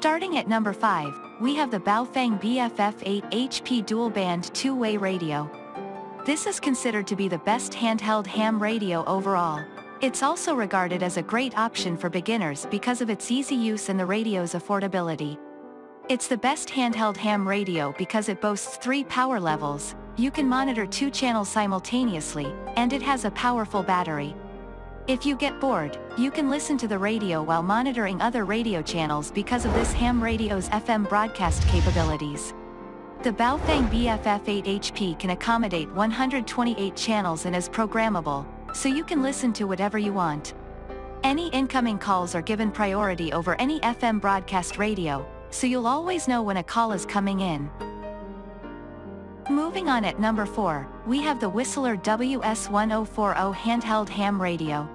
Starting at number 5, we have the Baofeng BF-F8HP dual band two-way radio. This is considered to be the best handheld ham radio overall. It's also regarded as a great option for beginners because of its easy use and the radio's affordability. It's the best handheld ham radio because it boasts three power levels, you can monitor two channels simultaneously, and it has a powerful battery. If you get bored, you can listen to the radio while monitoring other radio channels because of this ham radio's FM broadcast capabilities. The Baofeng BF-F8HP can accommodate 128 channels and is programmable, so you can listen to whatever you want. Any incoming calls are given priority over any FM broadcast radio, so you'll always know when a call is coming in. Moving on at number 4, we have the Whistler WS1040 handheld ham radio.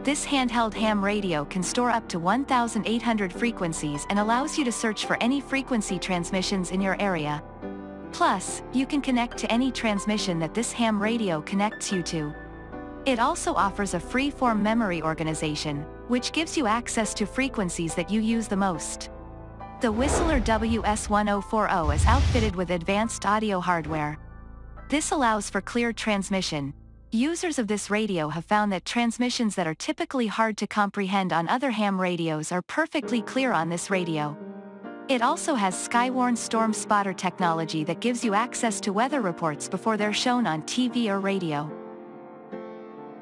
This handheld ham radio can store up to 1,800 frequencies and allows you to search for any frequency transmissions in your area. Plus, you can connect to any transmission that this ham radio connects you to. It also offers a free-form memory organization, which gives you access to frequencies that you use the most. The Whistler WS1040 is outfitted with advanced audio hardware. This allows for clear transmission, Users of this radio have found that transmissions that are typically hard to comprehend on other ham radios are perfectly clear on this radio. It also has Skywarn Storm Spotter technology that gives you access to weather reports before they're shown on TV or radio.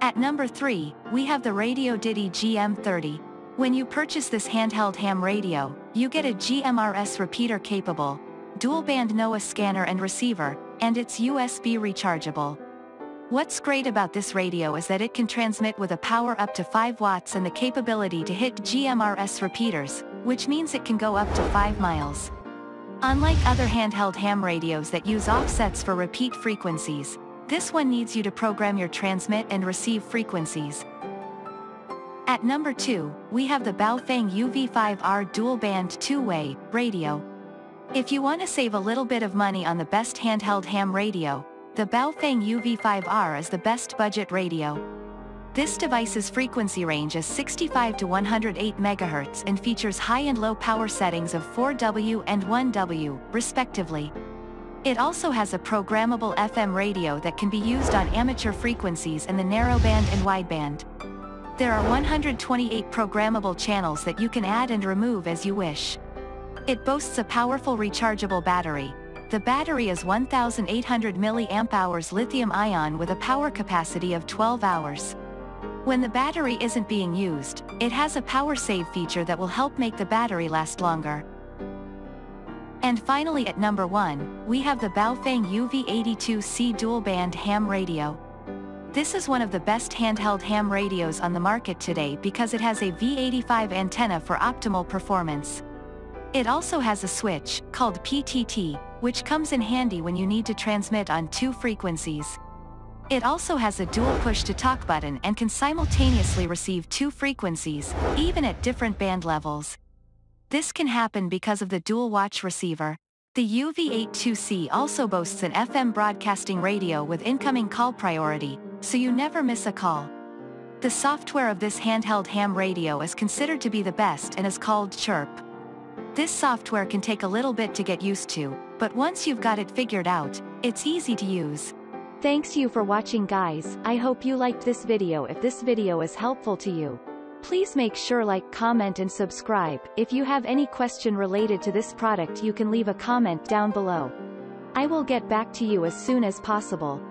At number 3, we have the Radioddity GM30. When you purchase this handheld ham radio, you get a GMRS repeater capable, dual-band NOAA scanner and receiver, and it's USB rechargeable. What's great about this radio is that it can transmit with a power up to 5 watts and the capability to hit GMRS repeaters, which means it can go up to 5 miles. Unlike other handheld ham radios that use offsets for repeat frequencies, this one needs you to program your transmit and receive frequencies. At number 2, we have the Baofeng UV5R dual-band two-way radio. If you want to save a little bit of money on the best handheld ham radio, the Baofeng UV5R is the best budget radio. This device's frequency range is 65 to 108 MHz and features high and low power settings of 4W and 1W, respectively. It also has a programmable FM radio that can be used on amateur frequencies in the narrowband and wideband. There are 128 programmable channels that you can add and remove as you wish. It boasts a powerful rechargeable battery, the battery is 1800 mAh lithium-ion with a power capacity of 12 hours. When the battery isn't being used, it has a power save feature that will help make the battery last longer. And finally at number 1, we have the Baofeng UV82C dual-band ham radio. This is one of the best handheld ham radios on the market today because it has a V85 antenna for optimal performance. It also has a switch, called PTT, which comes in handy when you need to transmit on two frequencies. It also has a dual push-to-talk button and can simultaneously receive two frequencies, even at different band levels. This can happen because of the dual watch receiver. The UV82C also boasts an FM broadcasting radio with incoming call priority, so you never miss a call. The software of this handheld ham radio is considered to be the best and is called Chirp. This software can take a little bit to get used to, but once you've got it figured out, it's easy to use. Thanks you for watching guys, I hope you liked this video if this video is helpful to you. Please make sure like comment and subscribe, if you have any question related to this product you can leave a comment down below. I will get back to you as soon as possible.